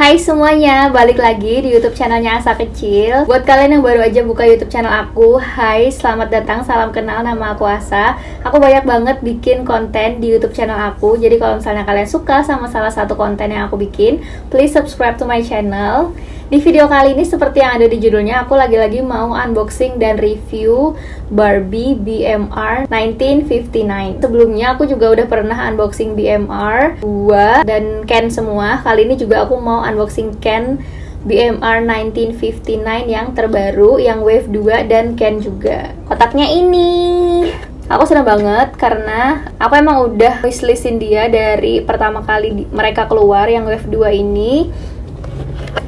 Hai semuanya, balik lagi di YouTube channelnya Asa Kecil. Buat kalian yang baru aja buka YouTube channel aku, hai, selamat datang, salam kenal, nama aku Asa. Aku banyak banget bikin konten di YouTube channel aku. Jadi kalau misalnya kalian suka sama salah satu konten yang aku bikin, please subscribe to my channel. Di video kali ini seperti yang ada di judulnya, aku lagi-lagi mau unboxing dan review Barbie BMR 1959. Sebelumnya aku juga udah pernah unboxing BMR 2 dan Ken semua. Kali ini juga aku mau unboxing Ken BMR 1959 yang terbaru, yang Wave 2 dan Ken juga. Kotaknya ini aku senang banget karena aku emang udah wishlistin dia dari pertama kali mereka keluar yang wave 2 ini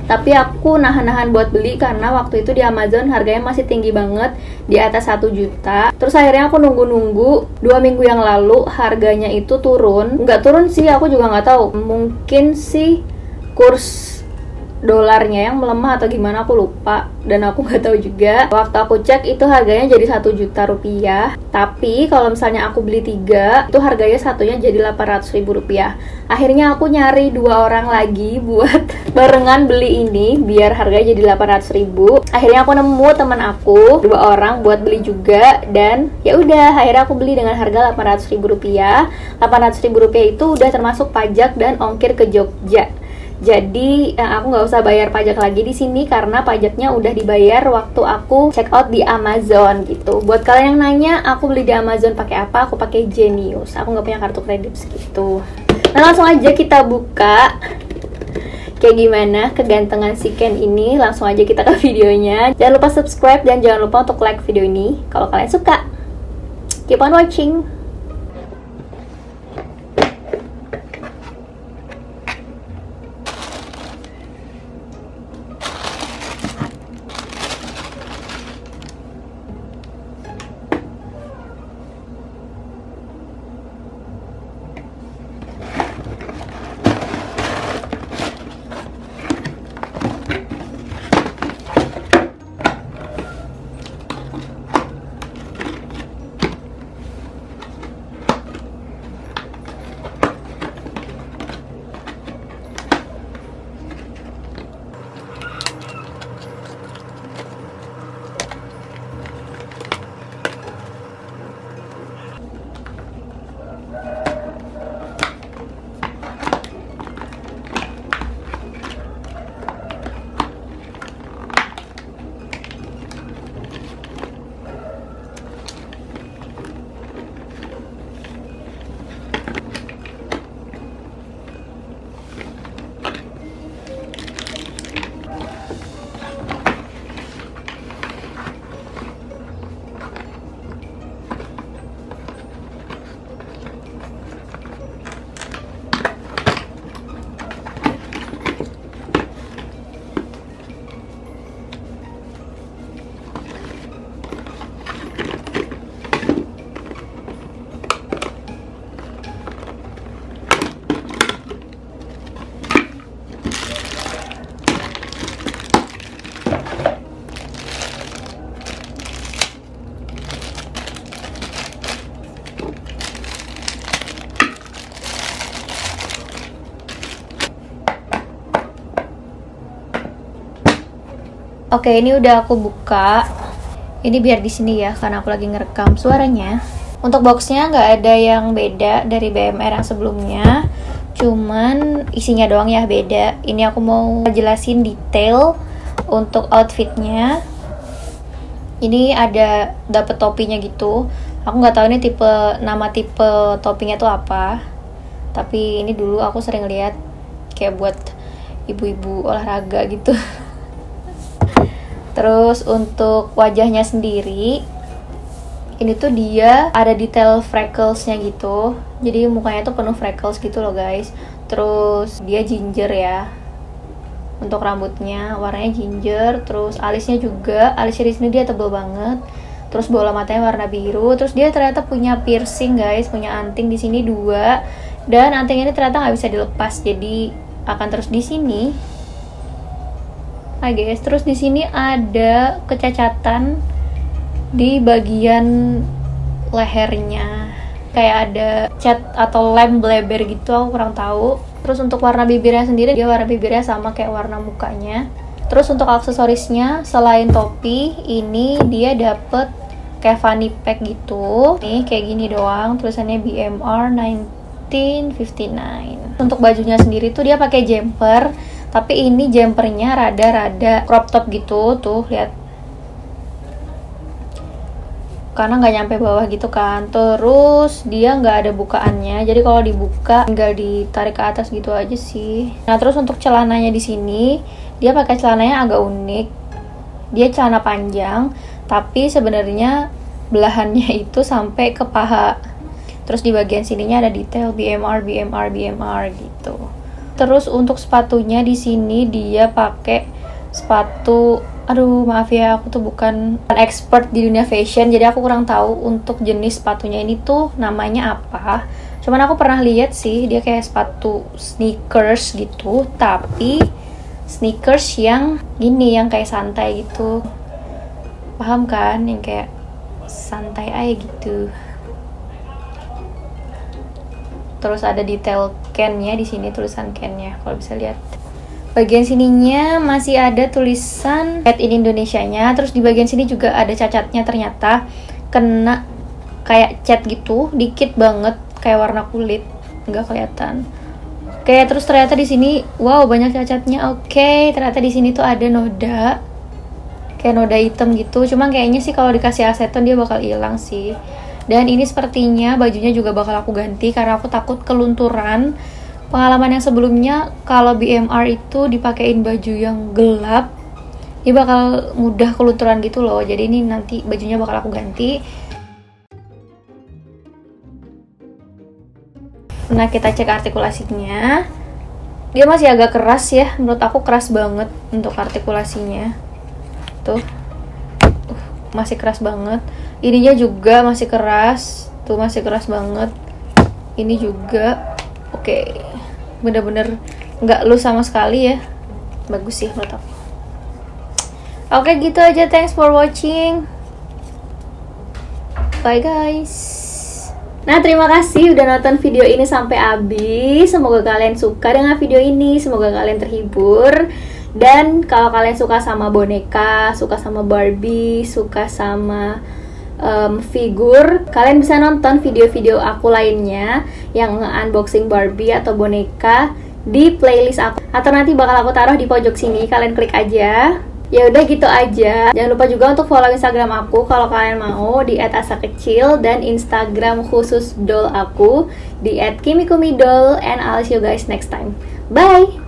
tapi aku nahan-nahan buat beli karena waktu itu di Amazon harganya masih tinggi banget di atas 1 juta. Terus akhirnya aku nunggu-nunggu dua minggu yang lalu harganya itu turun. Nggak turun sih aku juga nggak tahu. Mungkin sih kurs dolarnya yang melemah atau gimana aku lupa. Dan aku nggak tahu juga. Waktu aku cek itu harganya jadi satu juta rupiah. Tapi kalau misalnya aku beli tiga itu harganya satunya jadi 800 ribu rupiah. Akhirnya aku nyari dua orang lagi buat barengan beli ini biar harganya jadi 800 ribu. Akhirnya aku nemu teman aku dua orang buat beli juga. Dan ya udah akhirnya aku beli dengan harga 800 ribu rupiah. 800 ribu rupiah itu udah termasuk pajak dan ongkir ke Jogja jadi eh, aku nggak usah bayar pajak lagi di sini karena pajaknya udah dibayar waktu aku check out di Amazon gitu. Buat kalian yang nanya, aku beli di Amazon pakai apa? Aku pakai Genius. Aku nggak punya kartu kredit segitu. Nah langsung aja kita buka kayak gimana kegantengan si Ken ini langsung aja kita ke videonya jangan lupa subscribe dan jangan lupa untuk like video ini kalau kalian suka keep on watching Oke, ini udah aku buka. Ini biar di sini ya, karena aku lagi ngerekam suaranya. Untuk boxnya nggak ada yang beda dari BMR yang sebelumnya, cuman isinya doang ya beda. Ini aku mau jelasin detail untuk outfitnya. Ini ada dapet topinya gitu. Aku nggak tahu ini tipe nama tipe topinya tuh apa. Tapi ini dulu aku sering lihat kayak buat ibu-ibu olahraga gitu. Terus untuk wajahnya sendiri ini tuh dia ada detail frecklesnya gitu. Jadi mukanya tuh penuh freckles gitu loh guys. Terus dia ginger ya. Untuk rambutnya warnanya ginger, terus alisnya juga, alisnya di sini dia tebel banget. Terus bola matanya warna biru, terus dia ternyata punya piercing guys, punya anting di sini dua. Dan anting ini ternyata nggak bisa dilepas, jadi akan terus di sini Guys, terus di sini ada kecacatan di bagian lehernya. kayak ada cat atau lem bleber gitu aku kurang tahu. Terus untuk warna bibirnya sendiri dia warna bibirnya sama kayak warna mukanya. Terus untuk aksesorisnya selain topi ini dia dapet kayak fanny pack gitu. Nih kayak gini doang tulisannya BMR 1959 untuk bajunya sendiri tuh dia pakai jumper tapi ini jumpernya rada-rada crop top gitu tuh lihat. Karena nggak nyampe bawah gitu kan. Terus dia nggak ada bukaannya. Jadi kalau dibuka nggak ditarik ke atas gitu aja sih. Nah terus untuk celananya di sini dia pakai celananya agak unik. Dia celana panjang tapi sebenarnya belahannya itu sampai ke paha. Terus di bagian sininya ada detail BMR BMR BMR gitu terus untuk sepatunya di sini dia pakai sepatu aduh maaf ya aku tuh bukan expert di dunia fashion jadi aku kurang tahu untuk jenis sepatunya ini tuh namanya apa. Cuman aku pernah lihat sih dia kayak sepatu sneakers gitu tapi sneakers yang gini yang kayak santai gitu. Paham kan? Yang kayak santai aja gitu terus ada detail cannya di sini tulisan cannya. Kalau bisa lihat. Bagian sininya masih ada tulisan Made in Indonesia-nya terus di bagian sini juga ada cacatnya ternyata. Kena kayak cat gitu dikit banget kayak warna kulit. Nggak kelihatan. Oke terus ternyata di sini wow banyak cacatnya. Oke ternyata di sini tuh ada noda. Kayak noda hitam gitu. Cuma kayaknya sih kalau dikasih aseton dia bakal hilang sih dan ini sepertinya bajunya juga bakal aku ganti karena aku takut kelunturan. Pengalaman yang sebelumnya kalau BMR itu dipakein baju yang gelap ini bakal mudah kelunturan gitu loh. Jadi ini nanti bajunya bakal aku ganti. Nah kita cek artikulasinya. Dia masih agak keras ya. Menurut aku keras banget untuk artikulasinya. Tuh. uh, masih keras banget. Ininya juga masih keras tuh masih keras banget. Ini juga oke. Okay bener-bener nggak lu sama sekali ya. Bagus sih menurut aku. Oke gitu aja. Thanks for watching. Bye guys. Nah terima kasih udah nonton video ini sampai habis. Semoga kalian suka dengan video ini. Semoga kalian terhibur Dan kalau kalian suka sama boneka Suka sama Barbie Suka sama um, figur, kalian bisa nonton video-video aku lainnya yang unboxing Barbie atau boneka di playlist aku. Atau nanti bakal aku taruh di pojok sini, kalian klik aja. Ya udah gitu aja. Jangan lupa juga untuk follow Instagram aku kalau kalian mau di @asakecil dan Instagram khusus doll aku di @kimikumidol and I'll see you guys next time. Bye.